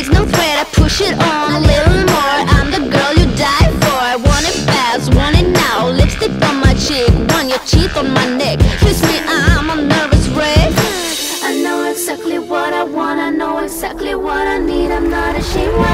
legs, no threat, I push it on a little more. I'm the girl you die for, I want it fast, want it now. Lipstick on my cheek, want your teeth on my neck. Kiss me, I'm a nervous wreck. I know exactly what I want, I know exactly what I need. I'm not ashamed.